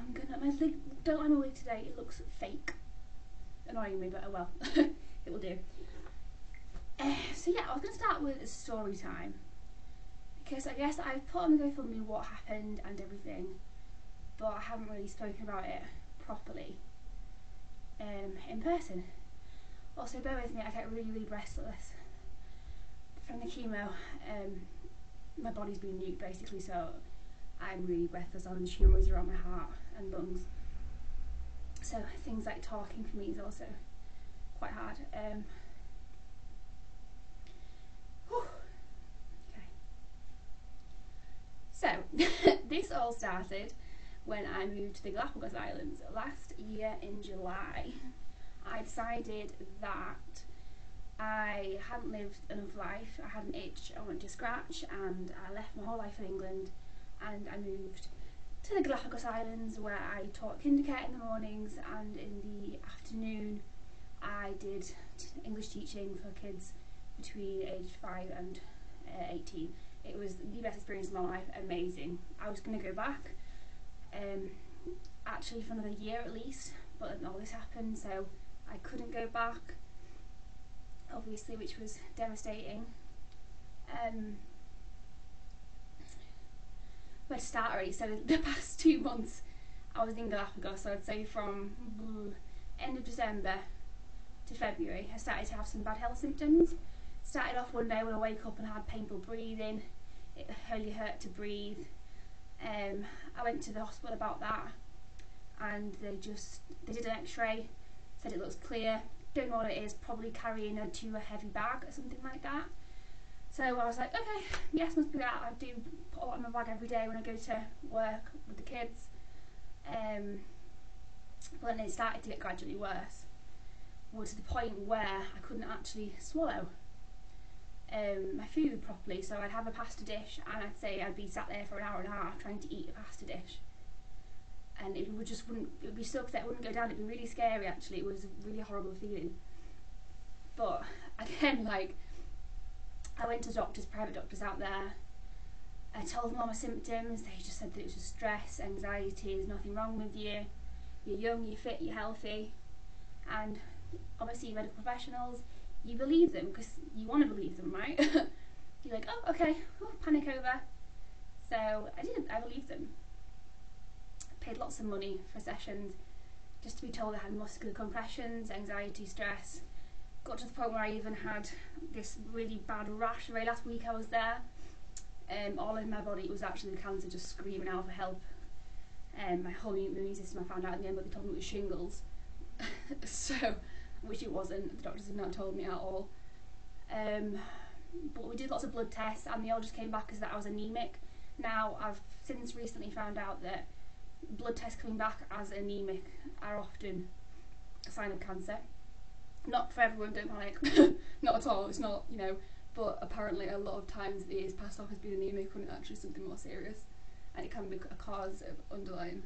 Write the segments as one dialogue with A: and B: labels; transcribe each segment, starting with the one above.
A: I'm gonna, my wig, don't my wig today, it looks fake. Annoying me, but oh well, it will do. Uh, so yeah, I was gonna start with a story time. Because I guess I've put on the GoFundMe what happened and everything, but I haven't really spoken about it properly um, in person. Also, bear with me, I get really, really restless from the chemo. Um, my body's been nuked basically, so I'm really breathless on the tumours around my heart and lungs. So things like talking for me is also quite hard. Um. So this all started when I moved to the Galapagos Islands last year in July. I decided that I hadn't lived enough life, I had an itch I wanted to scratch and I left my whole life in England and I moved to the Galapagos Islands where I taught kindergarten in the mornings and in the afternoon I did English teaching for kids between age 5 and uh, 18. It was the best experience of my life, amazing. I was going to go back um, actually for another year at least but all this happened so I couldn't go back obviously, which was devastating. Um, to start already? So the past two months, I was in Galapagos. So I'd say from end of December to February, I started to have some bad health symptoms. Started off one day when I wake up and had painful breathing. It really hurt to breathe. Um, I went to the hospital about that, and they just they did an X-ray, said it looks clear don't know what it is, probably carrying a too heavy bag or something like that. So I was like, okay, yes, must be that. I do put a lot in my bag every day when I go to work with the kids. Um, but then it started to get gradually worse. Was to the point where I couldn't actually swallow um, my food properly. So I'd have a pasta dish and I'd say I'd be sat there for an hour and a half trying to eat a pasta dish and it would just wouldn't it would be so upset it wouldn't go down it'd be really scary actually it was a really horrible feeling but again like I went to doctors private doctors out there. I told them all my symptoms. They just said that it was just stress anxiety there's nothing wrong with you. You're young you're fit you're healthy. And obviously medical professionals you believe them because you want to believe them right? You're like oh okay oh, panic over. So I didn't, I believed them. I paid lots of money for sessions just to be told I had muscular compressions, anxiety, stress. Got to the point where I even had this really bad rash the very last week I was there. Um, all in my body was actually the cancer just screaming out for help. Um, my whole immune system I found out in the end, but they told me it was shingles. so, which it wasn't. The doctors had not told me at all. Um, but we did lots of blood tests, and they all just came back as that I was anemic. Now I've since recently found out that blood tests coming back as anemic are often a sign of cancer. Not for everyone, don't panic. not at all, it's not, you know, but apparently a lot of times it is passed off as being anemic when it's actually something more serious and it can be a cause of underlying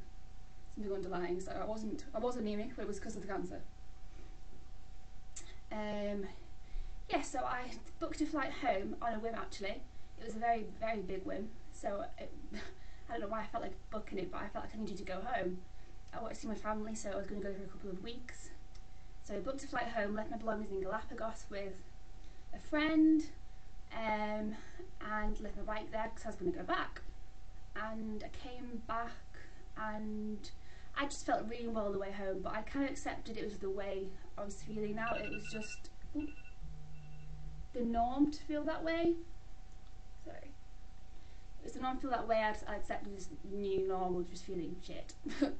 A: something underlying. So I wasn't I was anemic but it was because of the cancer. Um yeah, so I booked a flight home on a whim actually. It was a very, very big whim. So it, I don't know why I felt like booking it, but I felt like I needed to go home. I wanted to see my family, so I was going to go for a couple of weeks. So I booked a flight home, left my belongings in Galapagos with a friend, um, and left my bike there because I was going to go back. And I came back, and I just felt really well the way home, but I kind of accepted it was the way I was feeling now. It was just the norm to feel that way. Sorry it's not feel that way. I, I accepted this new normal, just feeling shit.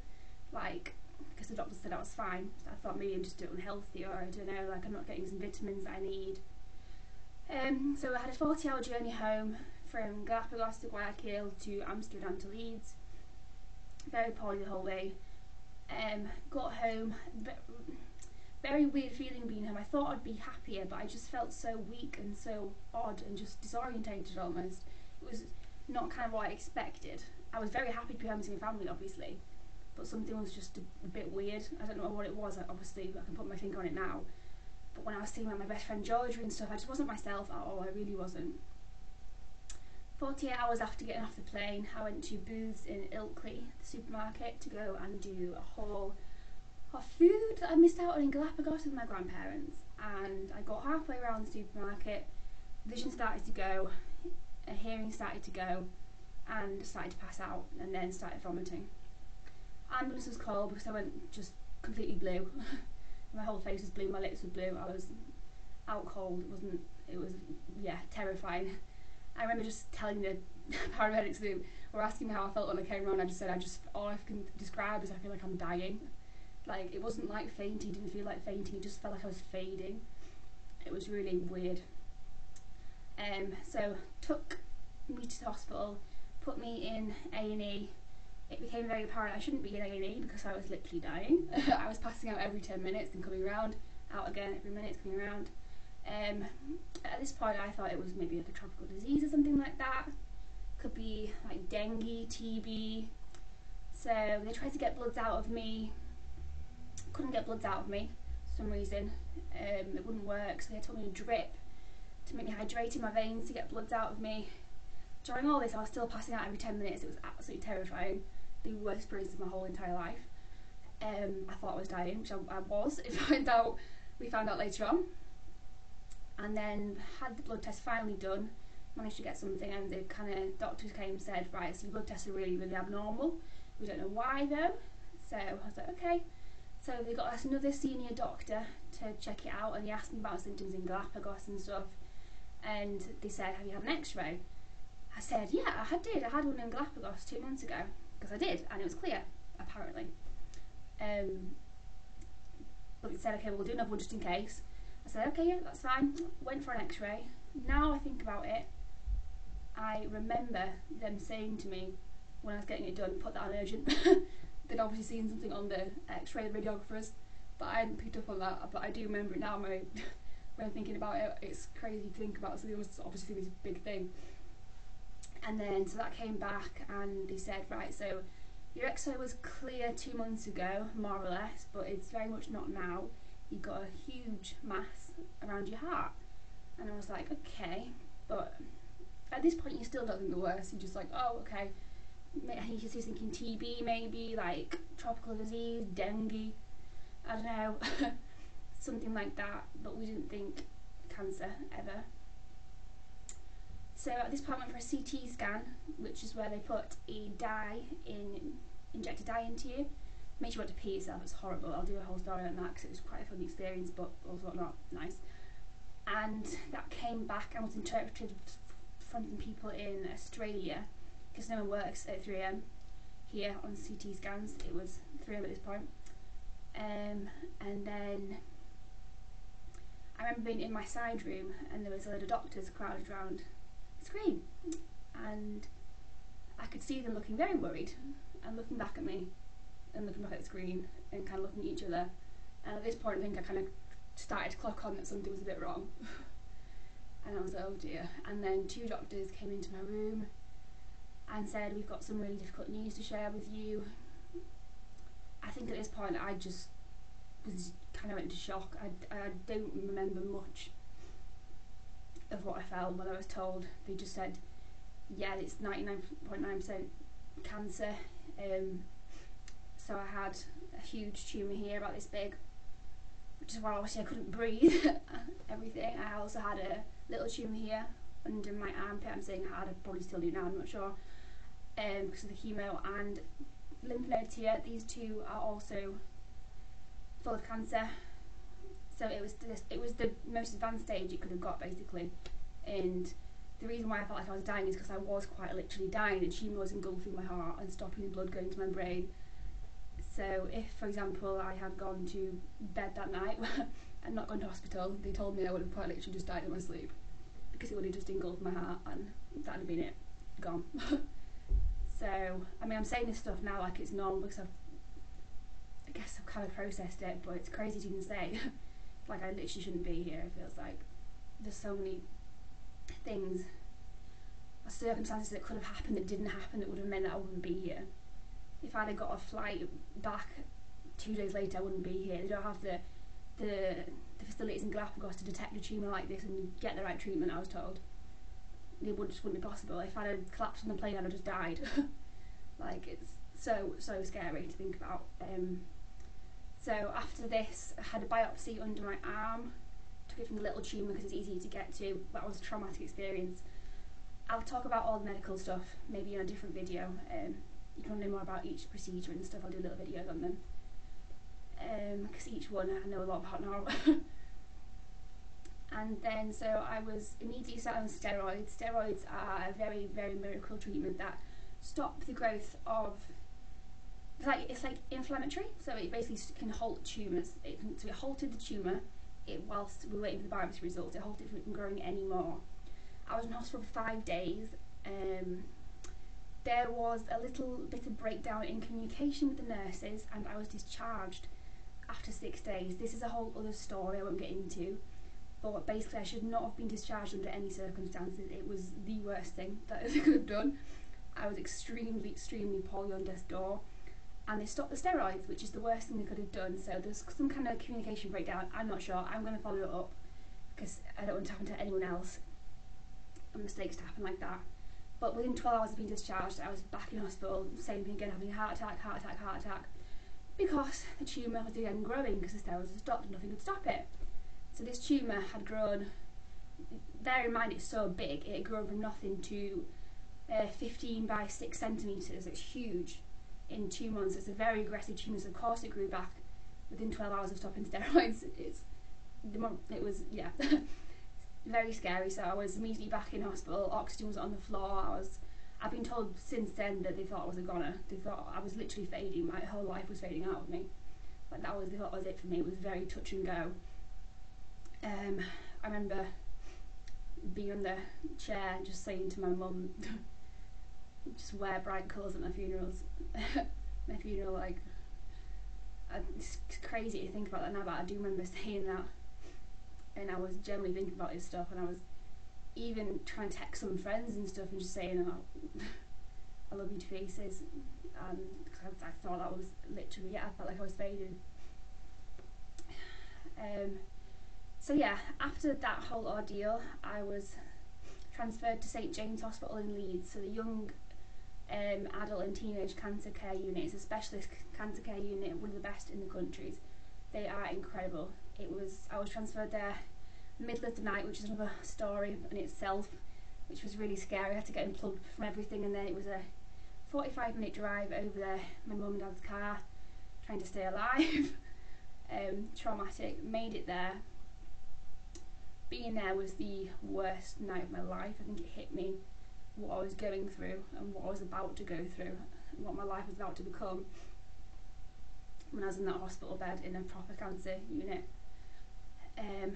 A: like, because the doctor said I was fine. I thought maybe I'm just unhealthy, or I don't know, like I'm not getting some vitamins I need. Um, so I had a 40 hour journey home from Galapagos to Guayaquil to Amsterdam to Leeds. Very poorly the whole way. Um, got home, very weird feeling being home. I thought I'd be happier, but I just felt so weak and so odd and just disorientated almost. It was not kind of what I expected. I was very happy to be home to my family, obviously, but something was just a, a, bit weird. I don't know what it was. Obviously, I can put my finger on it now. But when I was seeing like my best friend Georgia and stuff, I just wasn't myself at all. I really wasn't. 48 hours after getting off the plane, I went to Booths in Ilkley, the supermarket, to go and do a haul of food that I missed out on in Galapagos with my grandparents. And I got halfway around the supermarket, vision started to go, a hearing started to go, and started to pass out, and then started vomiting. Ambulance was because I went just completely blue. my whole face was blue, my lips were blue. I was out cold. It wasn't. It was yeah terrifying. I remember just telling the paramedics who were asking me how I felt when I came around. I just said I just all I can describe is I feel like I'm dying. Like it wasn't like fainting. Didn't feel like fainting. It just felt like I was fading. It was really weird. Um, so took me to the hospital, put me in A and E. It became very apparent I shouldn't be in A and E because I was literally dying. I was passing out every ten minutes and coming around, out again every minute, coming around. Um, at this point, I thought it was maybe like a tropical disease or something like that. Could be like dengue, TB. So they tried to get bloods out of me. Couldn't get bloods out of me for some reason. Um, it wouldn't work, so they told me to drip to make me hydrate in my veins to get bloods out of me. During all this, I was still passing out every 10 minutes. It was absolutely terrifying. The worst experience of my whole entire life. Um, I thought I was dying, which I, I was. It found out, we found out later on and then had the blood test finally done, managed to get something, and the kind of doctors came and said, right, so your blood tests are really, really abnormal. We don't know why though. So I was like, okay. So they got us another senior doctor to check it out, and he asked me about symptoms in Galapagos and stuff. And they said, have you had an X-ray? I said, yeah, I did. I had one in Galapagos two months ago because I did, and it was clear apparently. Um, but they said, okay, we'll do another one just in case. I said, okay, yeah, that's fine. Went for an x-ray. Now I think about it, I remember them saying to me when I was getting it done, put that on urgent. They'd obviously seen something on the x-ray, the radiographers, but I hadn't picked up on that. But I do remember it now when, when I'm thinking about it. It's crazy to think about, so it was obviously this big thing. And then, so that came back and they said, right, so your x-ray was clear two months ago, more or less, but it's very much not now you've got a huge mass around your heart. And I was like, okay, but at this point you still don't think the worst. You're just like, oh, okay. He's just thinking TB maybe, like tropical disease, dengue, I don't know, something like that. But we didn't think cancer ever. So at this point I went for a CT scan, which is where they put a dye in, inject a dye into you makes you want to pee yourself. It's horrible. I'll do a whole story on that because it was quite a fun experience, but also not nice. And that came back and was interpreted from some people in Australia because no one works at 3am here on CT scans. It was 3am at this point. Um, and then I remember being in my side room and there was a lot of doctors crowded around screen and I could see them looking very worried and looking back at me and looking back at the screen and kind of looking at each other. And at this point, I think I kind of started to clock on that something was a bit wrong. and I was like, oh dear. And then two doctors came into my room and said, we've got some really difficult news to share with you. I think at this point, I just was kind of went into shock. I, I don't remember much of what I felt when I was told. They just said, yeah, it's 99.9% cancer. Um, so I had a huge tumour here about this big, which is why obviously I couldn't breathe, everything. I also had a little tumour here under my armpit. I'm saying I had, I probably still do now, I'm not sure, um, because of the chemo. And lymph nodes here, these two are also full of cancer. So it was this, it was the most advanced stage it could have got basically. And the reason why I felt like I was dying is because I was quite literally dying. The tumour was engulfing my heart and stopping the blood going to my brain. So if, for example, I had gone to bed that night and not gone to hospital, they told me I would have quite literally just died in my sleep because it would have just engulfed my heart and that'd have been it, gone. so, I mean, I'm saying this stuff now like it's normal because I've, I guess I've kind of processed it, but it's crazy to even say. like I literally shouldn't be here, it feels like. There's so many things, circumstances that could have happened that didn't happen that would have meant that I wouldn't be here if I'd have got a flight back two days later, I wouldn't be here. They don't have the the, the facilities in Galapagos to detect a tumour like this and get the right treatment, I was told. it would just wouldn't be possible. If I had collapsed on the plane, I'd have just died. like it's so so scary to think about. Um, so after this, I had a biopsy under my arm. Took it from the little tumour because it's easy to get to. But that was a traumatic experience. I'll talk about all the medical stuff maybe in a different video. Um, you can know more about each procedure and stuff. I'll do little videos on them because um, each one I know a lot about now. and then so I was immediately started on steroids. Steroids are a very very miracle treatment that stop the growth of it's like it's like inflammatory, so it basically can halt tumours. It can, so it halted the tumour. It whilst we were waiting for the biopsy results, it halted it from growing anymore. I was in hospital for five days. Um, there was a little bit of breakdown in communication with the nurses, and I was discharged after six days. This is a whole other story I won't get into, but basically, I should not have been discharged under any circumstances. It was the worst thing that I could have done. I was extremely, extremely poorly on death's door, and they stopped the steroids, which is the worst thing they could have done. So there's some kind of communication breakdown. I'm not sure. I'm going to follow it up because I don't want to happen to anyone else and mistakes to happen like that. But within 12 hours of being discharged, I was back in hospital, same thing again, having a heart attack, heart attack, heart attack, because the tumour was again growing because the steroids had stopped and nothing could stop it. So this tumour had grown, bear in mind it's so big, it had grown from nothing to uh, 15 by 6 centimetres, it's huge in two months. It's a very aggressive tumour, so of course it grew back within 12 hours of stopping steroids. It's, it was, yeah. very scary. So I was immediately back in hospital. Oxygen was on the floor. I was. I've been told since then that they thought I was a goner. They thought I was literally fading. My whole life was fading out of me. But that was thought was it for me. It was very touch and go. Um, I remember being on the chair just saying to my mum, just wear bright colours at my funerals. my funeral, like, I, it's crazy to think about that now, but I do remember saying that and I was generally thinking about his stuff, and I was even trying to text some friends and stuff and just saying, oh, I love you to pieces. And I, I thought that was literally, yeah, I felt like I was fading. Um, so yeah, after that whole ordeal, I was transferred to St James Hospital in Leeds. So the young um, adult and teenage cancer care unit is a specialist cancer care unit, one of the best in the countries. They are incredible it was I was transferred there middle of the night, which is another story in itself, which was really scary. I had to get unplugged from everything, and then it was a 45 minute drive over there, my mum and dad's car, trying to stay alive. um, traumatic. Made it there. Being there was the worst night of my life. I think it hit me what I was going through and what I was about to go through, and what my life was about to become when I was in that hospital bed in a proper cancer unit. Um,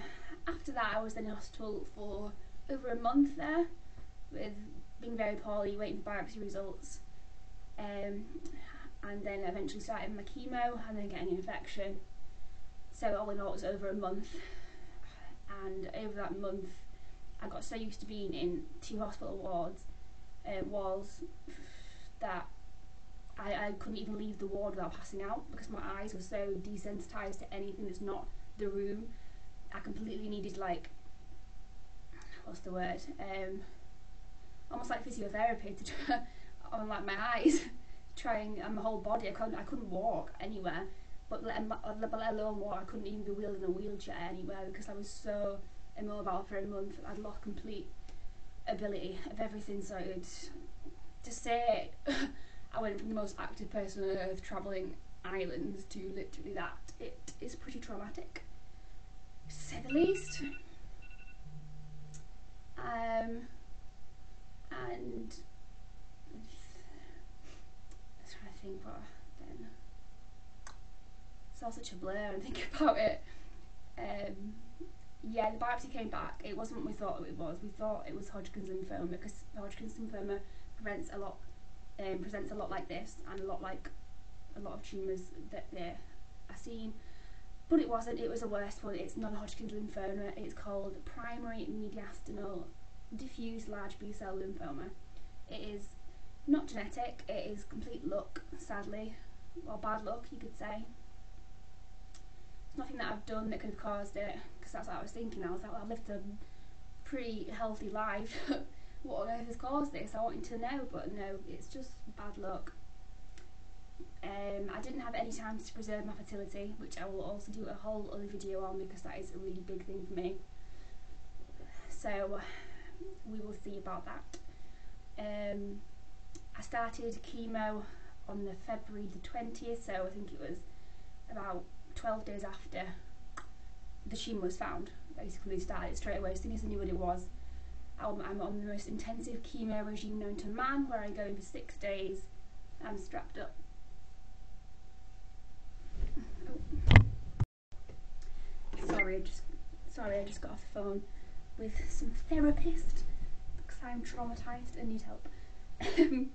A: after that, I was in hospital for over a month there, with being very poorly, waiting for biopsy results, um, and then eventually starting my chemo and then getting an infection. So all in all, it was over a month, and over that month, I got so used to being in two hospital wards, uh, walls, that I, I couldn't even leave the ward without passing out because my eyes were so desensitized to anything that's not the room. I completely needed like what's the word? Um almost like physiotherapy to try on like my eyes trying and my whole body. I couldn't I couldn't walk anywhere but let, let alone walk I couldn't even be wheeled in a wheelchair anywhere because I was so immobile for a month. I'd lost complete ability of everything so it's to say I went from the most active person on earth travelling islands to literally that it is pretty traumatic to say the least. Um, and I'm trying to think what then. It's all such a blur and think about it. Um, yeah, the biopsy came back. It wasn't what we thought it was. We thought it was Hodgkin's lymphoma because Hodgkin's lymphoma prevents a lot, um, presents a lot like this and a lot like a lot of tumours that they are seen but it wasn't, it was a worse one. It's non-Hodgkin's lymphoma. It's called primary mediastinal diffuse large B-cell lymphoma. It is not genetic, it is complete luck, sadly, or bad luck, you could say. Nothing that I've done that could have caused it, because that's what I was thinking. I was like, well, I've lived a pretty healthy life what on earth has caused this? I wanted to know, but no, it's just bad luck. Um, I didn't have any time to preserve my fertility, which I will also do a whole other video on because that is a really big thing for me. So we will see about that. Um, I started chemo on the February the 20th, so I think it was about 12 days after the tumour was found. Basically started straight away as soon as I knew what it was. I'm, I'm on the most intensive chemo regime known to man, where I go in for six days. I'm strapped up. Oh. Sorry, I just sorry I just got off the phone with some therapist because I'm traumatized and need help.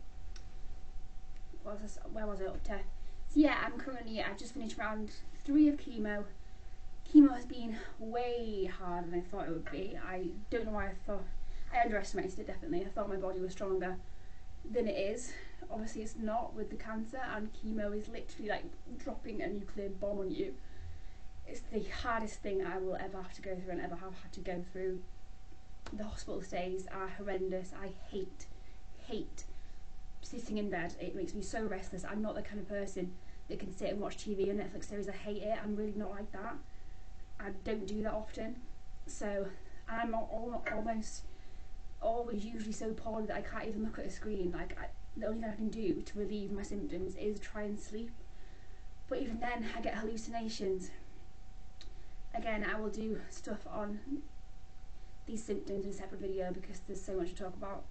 A: where was I up to? So yeah, I'm currently I've just finished round three of chemo. Chemo has been way harder than I thought it would be. I don't know why I thought I underestimated it definitely. I thought my body was stronger than it is. Obviously, it's not with the cancer, and chemo is literally like dropping a nuclear bomb on you. It's the hardest thing I will ever have to go through and ever have had to go through. The hospital stays are horrendous. I hate, hate sitting in bed. It makes me so restless. I'm not the kind of person that can sit and watch TV or Netflix series. I hate it. I'm really not like that. I don't do that often. So I'm almost always usually so poorly that I can't even look at a screen. Like I, the only thing I can do to relieve my symptoms is try and sleep. But even then, I get hallucinations. Again, I will do stuff on these symptoms in a separate video because there's so much to talk about.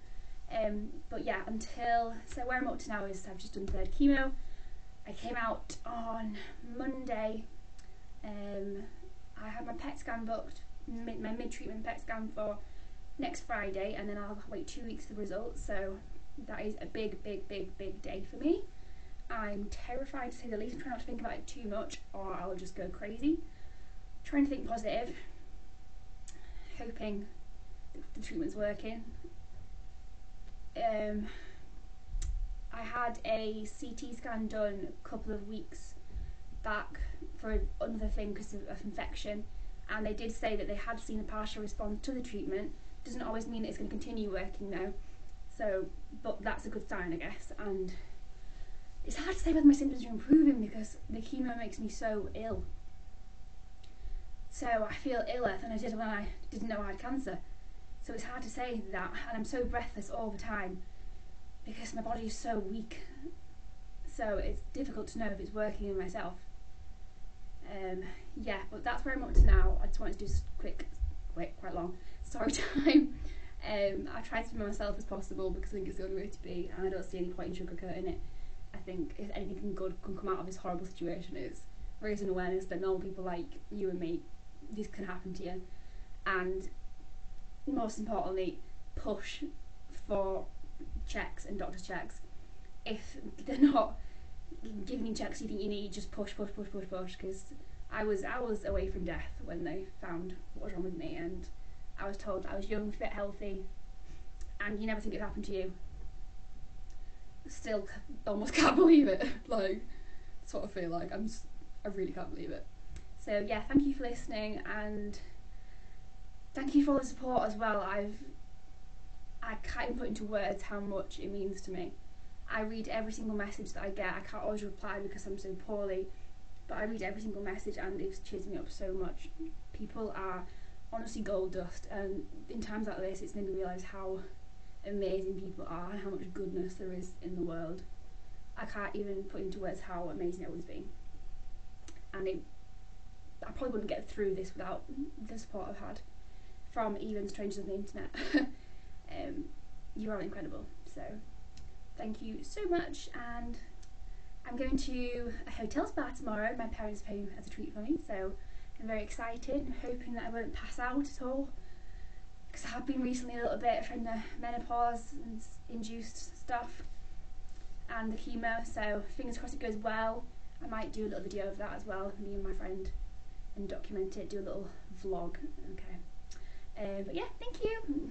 A: Um, but yeah, until so where I'm up to now is I've just done third chemo. I came out on Monday. Um, I had my PET scan booked, mid, my mid treatment PET scan for next Friday, and then I'll wait two weeks for the results. So that is a big, big, big, big day for me. I'm terrified to say the least. I'm trying not to think about it too much, or I'll just go crazy. Trying to think positive, hoping the treatment's working. Um, I had a CT scan done a couple of weeks back for another thing because of, of infection, and they did say that they had seen a partial response to the treatment, doesn't always mean that it's going to continue working though. So, but that's a good sign, I guess. And it's hard to say whether my symptoms are improving because the chemo makes me so ill. So I feel iller than I did when I didn't know I had cancer. So it's hard to say that, and I'm so breathless all the time because my body is so weak. So it's difficult to know if it's working in myself. Um, yeah, but that's where I'm up to now. I just wanted to do quick, quick, quite long story time. Um, I try to be myself as possible because I think it's the only way to be, and I don't see any point in sugarcoating it. I think if anything good can come out of this horrible situation, it's raising awareness that normal people like you and me, this can happen to you, and most importantly, push for checks and doctor's checks. If they're not giving you checks you think you need, just push, push, push, push, push. Because I was I was away from death when they found what was wrong with me, and I was told I was young, fit, healthy, and you never think it happened to you. Still, almost can't believe it. like, sort of feel like I'm. Just, I really can't believe it. So yeah, thank you for listening, and thank you for all the support as well. I've I can't even put into words how much it means to me. I read every single message that I get. I can't always reply because I'm so poorly, but I read every single message and it cheers me up so much. People are honestly gold dust. And in times like this, it's made me realise how amazing people are and how much goodness there is in the world. I can't even put into words how amazing everyone's been. And it, I probably wouldn't get through this without the support I've had from even strangers on the internet. um, you are incredible. So thank you so much. And I'm going to a hotel spa tomorrow. My parents are as a treat for me. So I'm very excited. I'm hoping that I won't pass out at all because I have been recently a little bit from the menopause and induced stuff and the chemo. So fingers crossed it goes well. I might do a little video of that as well, me and my friend, and document it, do a little vlog. Okay. Uh, but yeah, thank you.